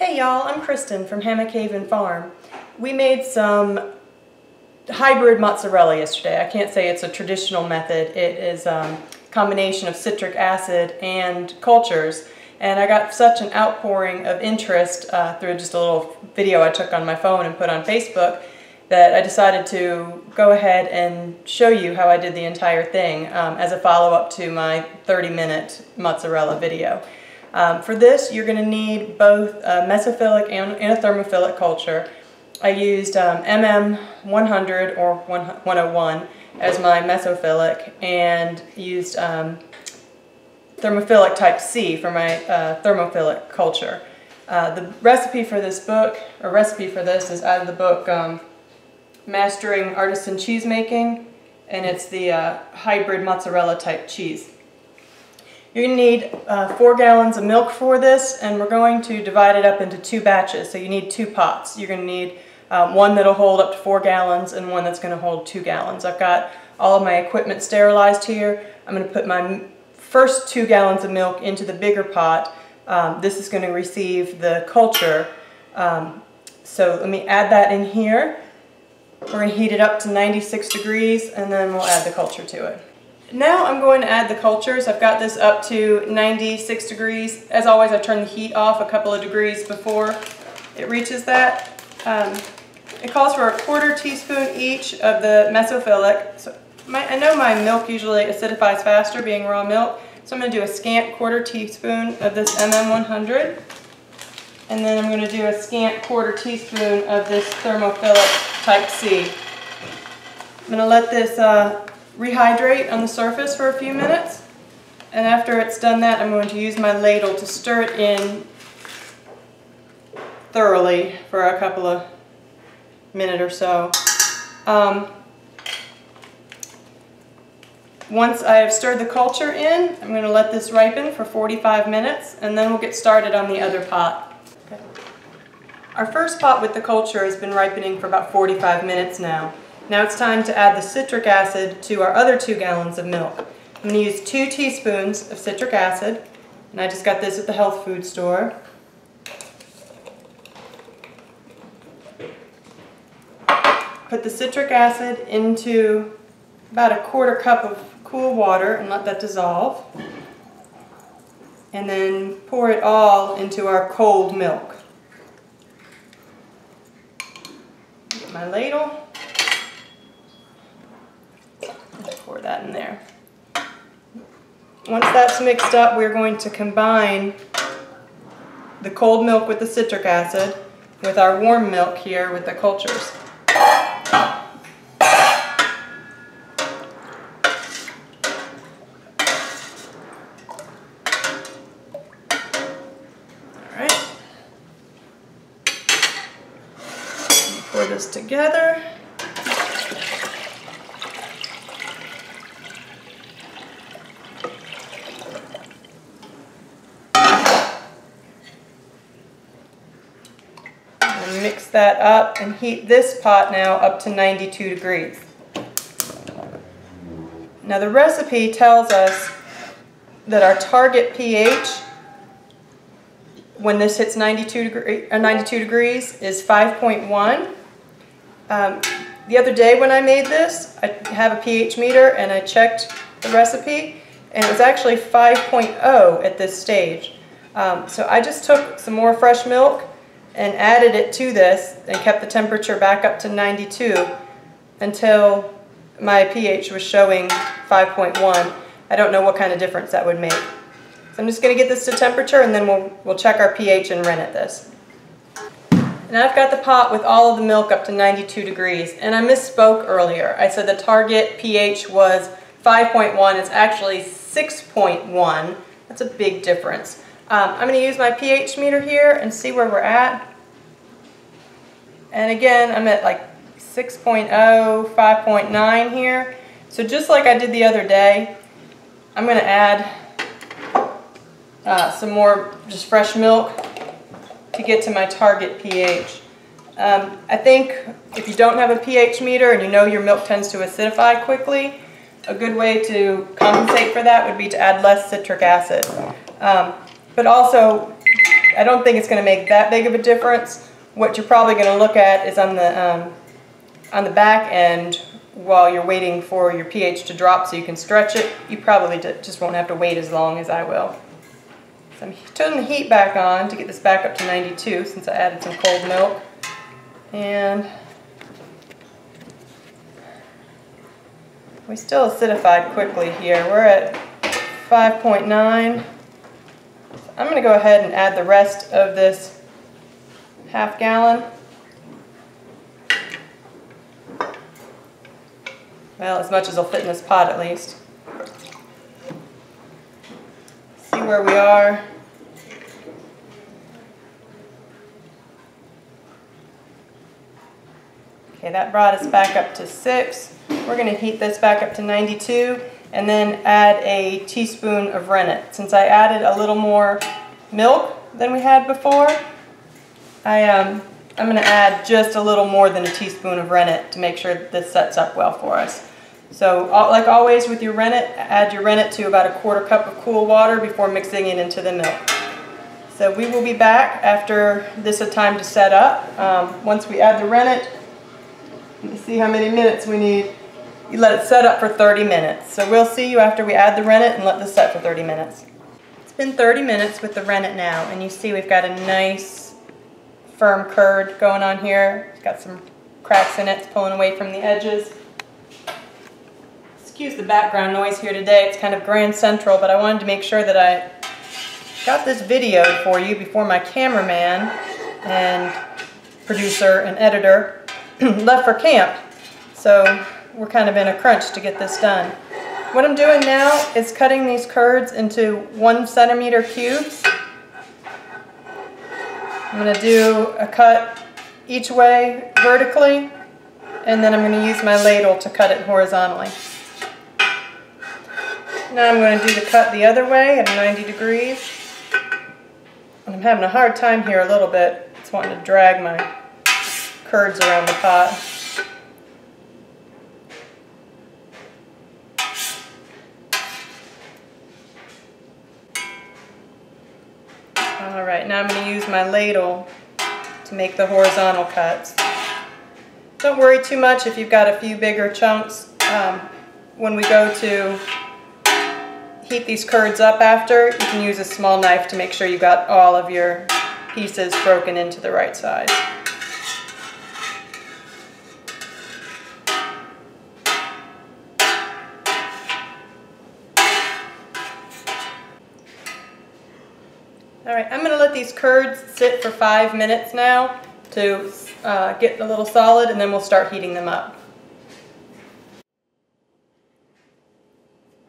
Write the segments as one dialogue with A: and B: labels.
A: Hey y'all, I'm Kristen from Hammock Haven Farm. We made some hybrid mozzarella yesterday. I can't say it's a traditional method. It is a um, combination of citric acid and cultures. And I got such an outpouring of interest uh, through just a little video I took on my phone and put on Facebook that I decided to go ahead and show you how I did the entire thing um, as a follow-up to my 30-minute mozzarella video. Um, for this, you're going to need both a mesophilic and, and a thermophilic culture. I used um, MM100 or 101 as my mesophilic and used um, thermophilic type C for my uh, thermophilic culture. Uh, the recipe for this book, or recipe for this, is out of the book um, Mastering Artisan Cheese Making, and it's the uh, hybrid mozzarella type cheese. You're to need uh, four gallons of milk for this, and we're going to divide it up into two batches. So you need two pots. You're going to need um, one that'll hold up to four gallons and one that's going to hold two gallons. I've got all of my equipment sterilized here. I'm going to put my first two gallons of milk into the bigger pot. Um, this is going to receive the culture. Um, so let me add that in here. We're going to heat it up to 96 degrees and then we'll add the culture to it. Now I'm going to add the cultures. I've got this up to 96 degrees. As always, I turn the heat off a couple of degrees before it reaches that. Um, it calls for a quarter teaspoon each of the mesophilic. So my, I know my milk usually acidifies faster being raw milk, so I'm going to do a scant quarter teaspoon of this MM100. And then I'm going to do a scant quarter teaspoon of this thermophilic type C. I'm going to let this uh, rehydrate on the surface for a few minutes. And after it's done that, I'm going to use my ladle to stir it in thoroughly for a couple of minute or so. Um, once I have stirred the culture in, I'm going to let this ripen for 45 minutes and then we'll get started on the other pot. Okay. Our first pot with the culture has been ripening for about 45 minutes now. Now it's time to add the citric acid to our other two gallons of milk. I'm going to use two teaspoons of citric acid, and I just got this at the health food store. Put the citric acid into about a quarter cup of cool water and let that dissolve. And then pour it all into our cold milk. Get my ladle. pour that in there. Once that's mixed up, we're going to combine the cold milk with the citric acid with our warm milk here with the cultures. Alright. Pour this together. Mix that up and heat this pot now up to 92 degrees. Now the recipe tells us that our target pH when this hits 92, degree, uh, 92 degrees is 5.1. Um, the other day when I made this, I have a pH meter and I checked the recipe and it was actually 5.0 at this stage. Um, so I just took some more fresh milk and added it to this and kept the temperature back up to 92 until my pH was showing 5.1. I don't know what kind of difference that would make. So I'm just going to get this to temperature and then we'll, we'll check our pH and rennet this. And I've got the pot with all of the milk up to 92 degrees. And I misspoke earlier. I said the target pH was 5.1. It's actually 6.1. That's a big difference. Um, I'm going to use my pH meter here and see where we're at. And again, I'm at like 6.0, 5.9 here. So just like I did the other day, I'm going to add uh, some more just fresh milk to get to my target pH. Um, I think if you don't have a pH meter and you know your milk tends to acidify quickly, a good way to compensate for that would be to add less citric acid. Um, but also I don't think it's going to make that big of a difference. What you're probably going to look at is on the, um, on the back end while you're waiting for your pH to drop so you can stretch it. You probably just won't have to wait as long as I will. So I'm turning the heat back on to get this back up to 92 since I added some cold milk. And we still acidified quickly here. We're at 5.9. I'm going to go ahead and add the rest of this half gallon. Well, as much as will fit in this pot at least. See where we are. Okay, that brought us back up to six. We're going to heat this back up to 92 and then add a teaspoon of rennet. Since I added a little more milk than we had before, I, um, I'm going to add just a little more than a teaspoon of rennet to make sure this sets up well for us. So like always with your rennet, add your rennet to about a quarter cup of cool water before mixing it into the milk. So we will be back after this is time to set up. Um, once we add the rennet, let me see how many minutes we need. You let it set up for 30 minutes. So we'll see you after we add the rennet and let this set for 30 minutes. It's been 30 minutes with the rennet now and you see we've got a nice firm curd going on here. It's got some cracks in it, it's pulling away from the edges. Excuse the background noise here today, it's kind of Grand Central, but I wanted to make sure that I got this video for you before my cameraman and producer and editor left for camp. So we're kind of in a crunch to get this done. What I'm doing now is cutting these curds into one centimeter cubes. I'm going to do a cut each way vertically and then I'm going to use my ladle to cut it horizontally. Now I'm going to do the cut the other way at 90 degrees. I'm having a hard time here a little bit. Just wanting to drag my curds around the pot. Alright, now I'm going to use my ladle to make the horizontal cuts. Don't worry too much if you've got a few bigger chunks. Um, when we go to heat these curds up after, you can use a small knife to make sure you got all of your pieces broken into the right size. For five minutes now to uh, get a little solid and then we'll start heating them up.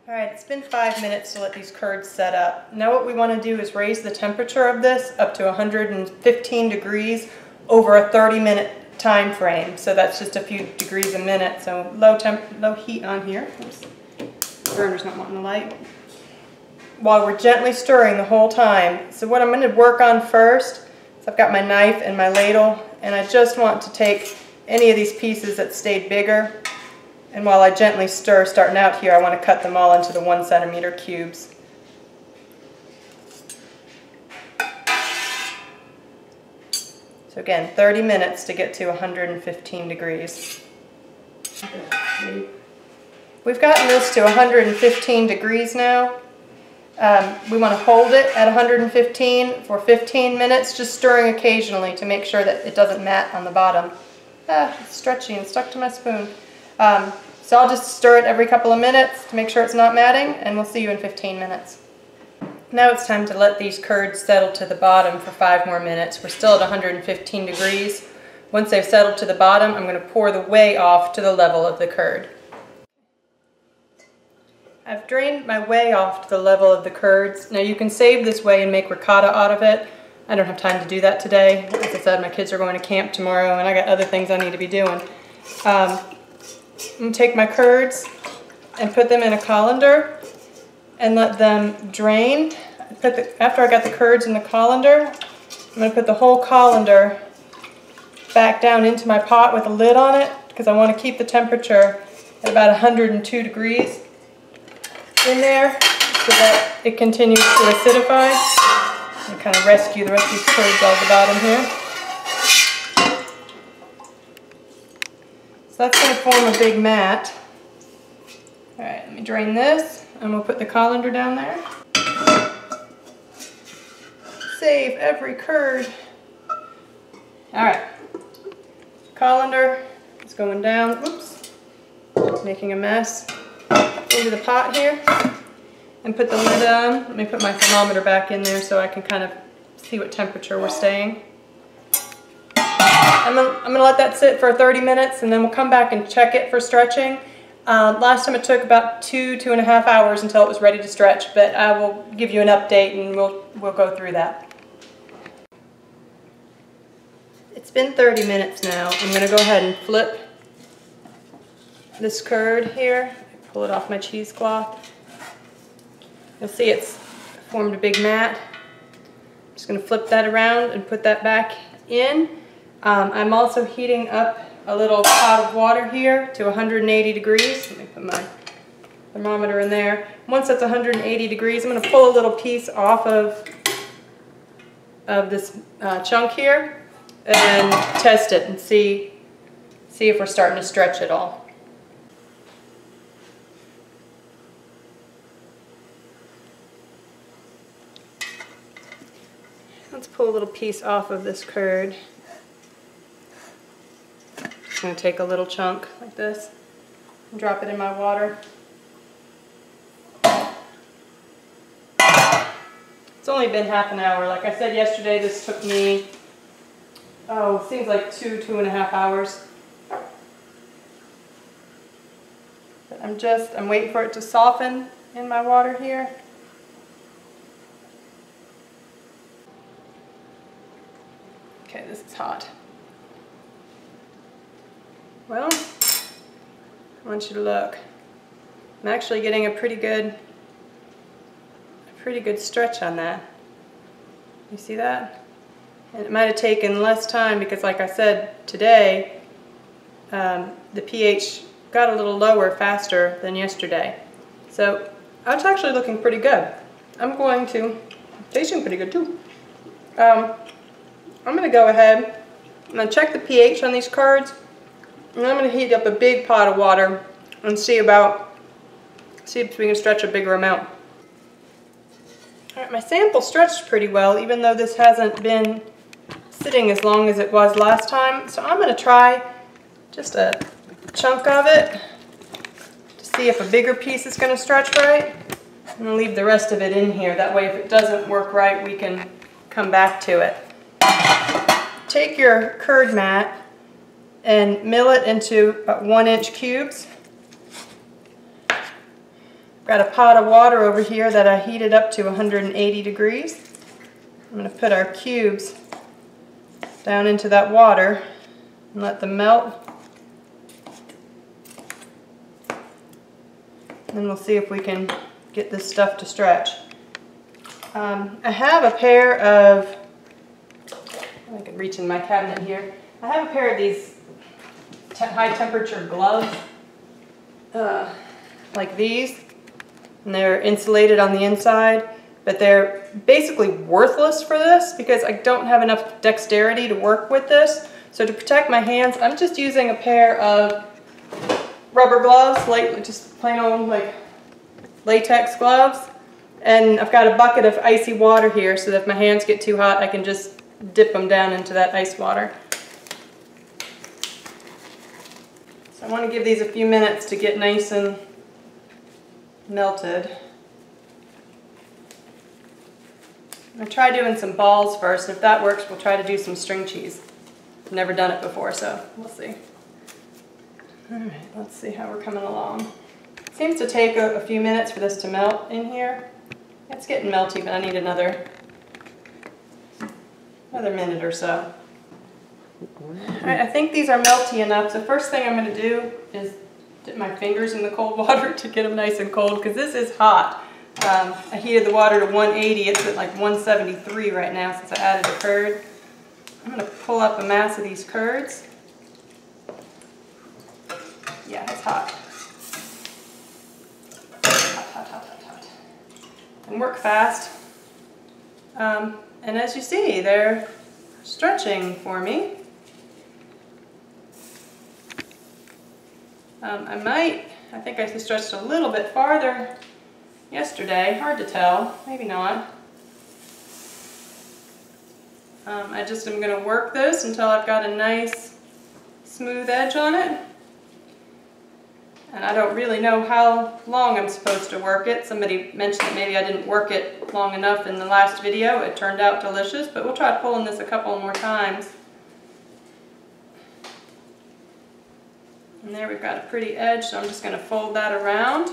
A: All right, it's been five minutes to let these curds set up. Now what we want to do is raise the temperature of this up to 115 degrees over a 30 minute time frame. So that's just a few degrees a minute. So low temp, low heat on here. Oops. Burner's not wanting the light while we're gently stirring the whole time. So what I'm going to work on first I've got my knife and my ladle and I just want to take any of these pieces that stayed bigger and while I gently stir starting out here I want to cut them all into the one centimeter cubes. So again 30 minutes to get to 115 degrees. We've gotten this to 115 degrees now. Um, we want to hold it at 115 for 15 minutes, just stirring occasionally to make sure that it doesn't mat on the bottom. Ah, it's stretchy and stuck to my spoon. Um, so I'll just stir it every couple of minutes to make sure it's not matting, and we'll see you in 15 minutes. Now it's time to let these curds settle to the bottom for five more minutes. We're still at 115 degrees. Once they've settled to the bottom, I'm going to pour the whey off to the level of the curd. I've drained my whey off to the level of the curds. Now you can save this whey and make ricotta out of it. I don't have time to do that today. As I said, my kids are going to camp tomorrow and I got other things I need to be doing. Um, I'm to take my curds and put them in a colander and let them drain. Put the, after I got the curds in the colander, I'm going to put the whole colander back down into my pot with a lid on it because I want to keep the temperature at about 102 degrees in there so that it continues to acidify. And kind of rescue the rest of these curds of the bottom here. So that's going to form a big mat. All right, let me drain this and we'll put the colander down there. Save every curd. All right, colander is going down, oops, making a mess, into the pot here and put the lid on. Let me put my thermometer back in there so I can kind of see what temperature we're staying. I'm gonna, I'm gonna let that sit for 30 minutes and then we'll come back and check it for stretching. Uh, last time it took about two, two and a half hours until it was ready to stretch, but I will give you an update and we'll, we'll go through that. It's been 30 minutes now. I'm gonna go ahead and flip this curd here, pull it off my cheesecloth. You'll see it's formed a big mat. I'm just gonna flip that around and put that back in. Um, I'm also heating up a little pot of water here to 180 degrees. Let me put my thermometer in there. Once that's 180 degrees, I'm gonna pull a little piece off of, of this uh, chunk here and test it and see, see if we're starting to stretch at all. Let's pull a little piece off of this curd. I'm to take a little chunk like this and drop it in my water. It's only been half an hour. Like I said yesterday, this took me, oh, seems like two, two and a half hours. But I'm just, I'm waiting for it to soften in my water here. Okay, this is hot. Well, I want you to look. I'm actually getting a pretty good, a pretty good stretch on that. You see that? And it might have taken less time because like I said today, um, the pH got a little lower faster than yesterday. So it's actually looking pretty good. I'm going to, tasting pretty good too. Um, I'm going to go ahead, to check the pH on these curds, and I'm going to heat up a big pot of water and see about, see if we can stretch a bigger amount. Alright, my sample stretched pretty well, even though this hasn't been sitting as long as it was last time. So I'm going to try just a chunk of it to see if a bigger piece is going to stretch right. I'm going to leave the rest of it in here. That way if it doesn't work right, we can come back to it take your curd mat and mill it into about one inch cubes. Got a pot of water over here that I heated up to 180 degrees. I'm going to put our cubes down into that water and let them melt. And we'll see if we can get this stuff to stretch. Um, I have a pair of I can reach in my cabinet here. I have a pair of these te high temperature gloves, uh, like these, and they're insulated on the inside, but they're basically worthless for this because I don't have enough dexterity to work with this. So to protect my hands, I'm just using a pair of rubber gloves, like just plain old like latex gloves. And I've got a bucket of icy water here so that if my hands get too hot, I can just dip them down into that ice water. So I want to give these a few minutes to get nice and melted. I'll try doing some balls first. If that works, we'll try to do some string cheese. I've never done it before, so we'll see. All right, let's see how we're coming along. It seems to take a, a few minutes for this to melt in here. It's getting melty, but I need another another minute or so. I think these are melty enough. The first thing I'm going to do is dip my fingers in the cold water to get them nice and cold because this is hot. Um, I heated the water to 180. It's at like 173 right now since I added the curd. I'm going to pull up a mass of these curds. Yeah, it's hot. Hot, hot, hot, hot, hot. And work fast. Um, And as you see, they're stretching for me. Um, I might, I think I stretched a little bit farther yesterday, hard to tell, maybe not. Um, I just am going to work this until I've got a nice smooth edge on it. And I don't really know how long I'm supposed to work it. Somebody mentioned that maybe I didn't work it long enough in the last video. It turned out delicious, but we'll try pulling this a couple more times. And there we've got a pretty edge, so I'm just going to fold that around.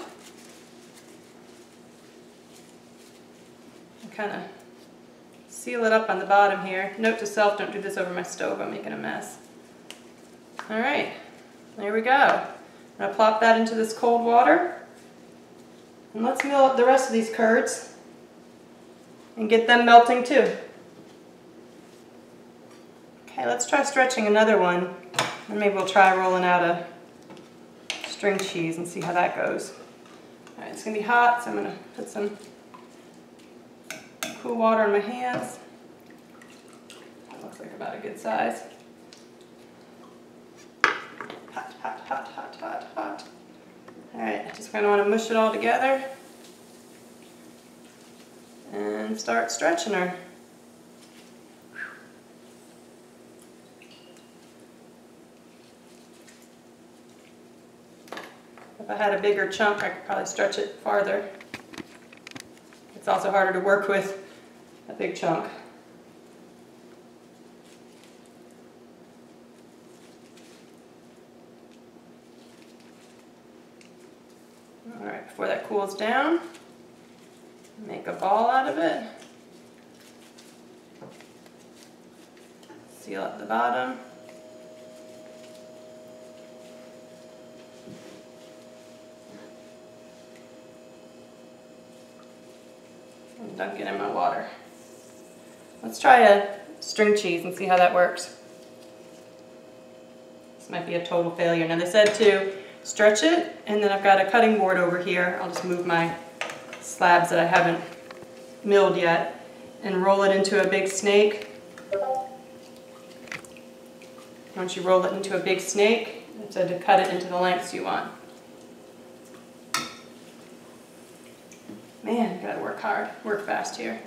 A: And kind of seal it up on the bottom here. Note to self, don't do this over my stove, I'm making a mess. All right, there we go. I'm going to plop that into this cold water. And let's mill up the rest of these curds and get them melting too. Okay, let's try stretching another one. And maybe we'll try rolling out a string cheese and see how that goes. All right, it's gonna be hot, so I'm gonna put some cool water in my hands. That looks like about a good size. Hot, hot, hot, hot, hot. All right, just kind of want to mush it all together and start stretching her. If I had a bigger chunk, I could probably stretch it farther. It's also harder to work with a big chunk. All right, before that cools down, make a ball out of it. Seal up the bottom. dunk it in my water. Let's try a string cheese and see how that works. This might be a total failure. Now they said to stretch it, and then I've got a cutting board over here. I'll just move my slabs that I haven't milled yet and roll it into a big snake. Once you roll it into a big snake, it said to cut it into the lengths you want. Man, gotta work hard, work fast here.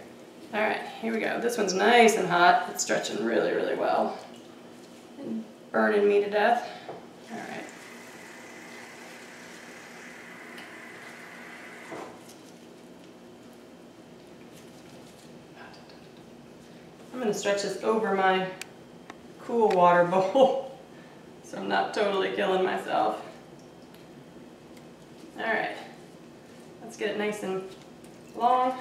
A: All right, here we go. This one's nice and hot. It's stretching really, really well. And burning me to death. All right. I'm stretch this over my cool water bowl so I'm not totally killing myself. All right, let's get it nice and long.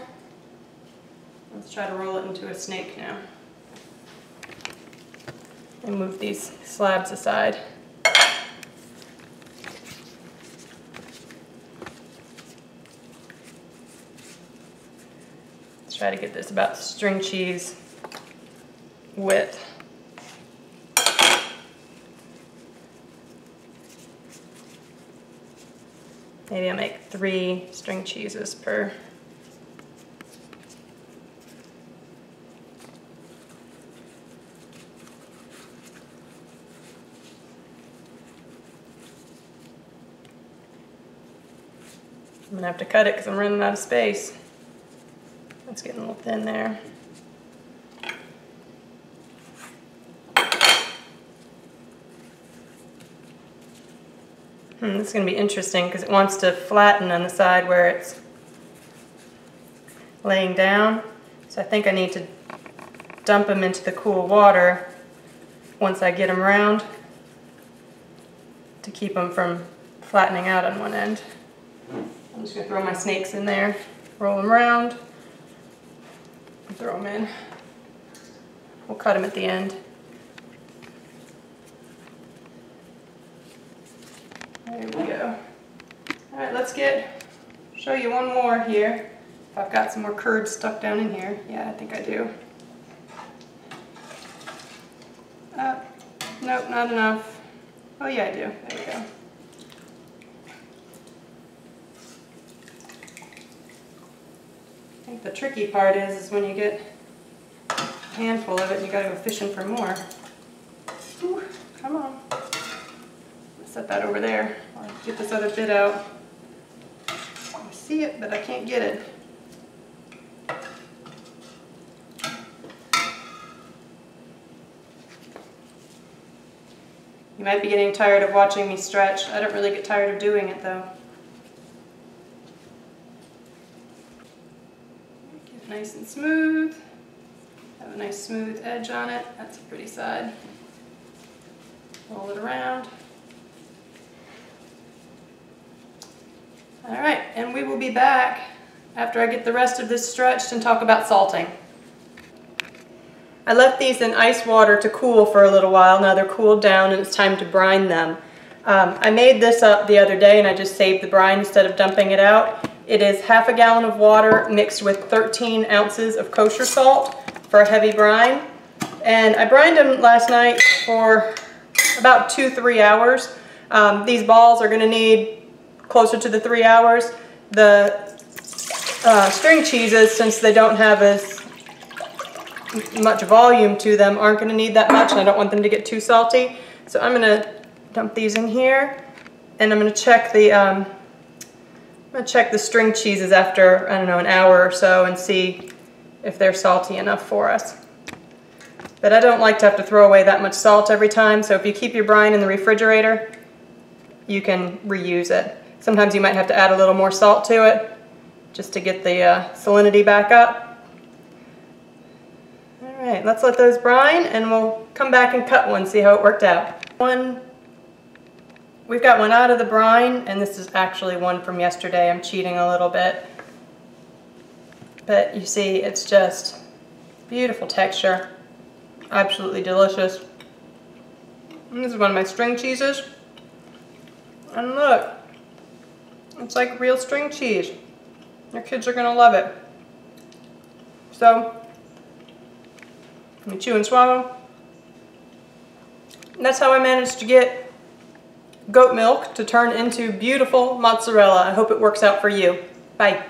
A: Let's try to roll it into a snake now. And move these slabs aside. Let's try to get this about string cheese width. Maybe I'll make three string cheeses per I'm gonna have to cut it because I'm running out of space. It's getting a little thin there. Hmm, this is going to be interesting because it wants to flatten on the side where it's laying down. So I think I need to dump them into the cool water once I get them around to keep them from flattening out on one end. I'm just going to throw my snakes in there, roll them around, throw them in. We'll cut them at the end. There we go. All right, let's get, show you one more here. I've got some more curds stuck down in here. Yeah, I think I do. Uh, nope, not enough. Oh yeah, I do. There we go. I think the tricky part is, is when you get a handful of it and you gotta go fishing for more. Ooh, come on. Set that over there. Get this other bit out. I see it, but I can't get it. You might be getting tired of watching me stretch. I don't really get tired of doing it though. Get it nice and smooth. Have a nice smooth edge on it. That's a pretty side. Roll it around. All right, and we will be back after I get the rest of this stretched and talk about salting. I left these in ice water to cool for a little while. Now they're cooled down and it's time to brine them. Um, I made this up the other day and I just saved the brine instead of dumping it out. It is half a gallon of water mixed with 13 ounces of kosher salt for a heavy brine. And I brined them last night for about two, three hours. Um, these balls are going to need closer to the three hours. The uh, string cheeses, since they don't have as much volume to them, aren't going to need that much, and I don't want them to get too salty. So I'm going to dump these in here, and I'm to check the um, I'm going to check the string cheeses after, I don't know, an hour or so and see if they're salty enough for us. But I don't like to have to throw away that much salt every time, so if you keep your brine in the refrigerator, you can reuse it. Sometimes you might have to add a little more salt to it just to get the uh, salinity back up. All right, let's let those brine and we'll come back and cut one, see how it worked out. One, we've got one out of the brine and this is actually one from yesterday. I'm cheating a little bit. But you see, it's just beautiful texture. Absolutely delicious. And this is one of my string cheeses. And look, it's like real string cheese. Your kids are gonna love it. So, chew and swallow. And that's how I managed to get goat milk to turn into beautiful mozzarella. I hope it works out for you. Bye.